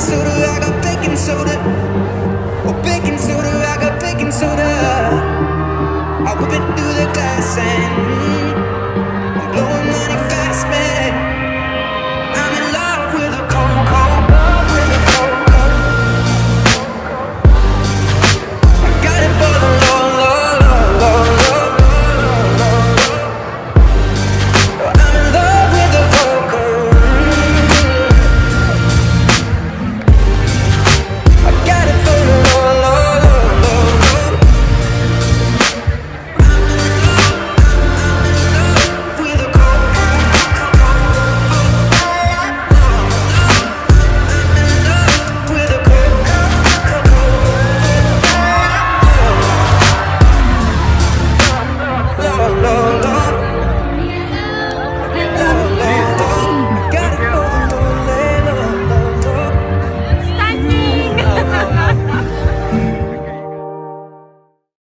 soda, I got baking soda. Oh, baking soda, I got baking soda. I whip it through the glass and. Mm.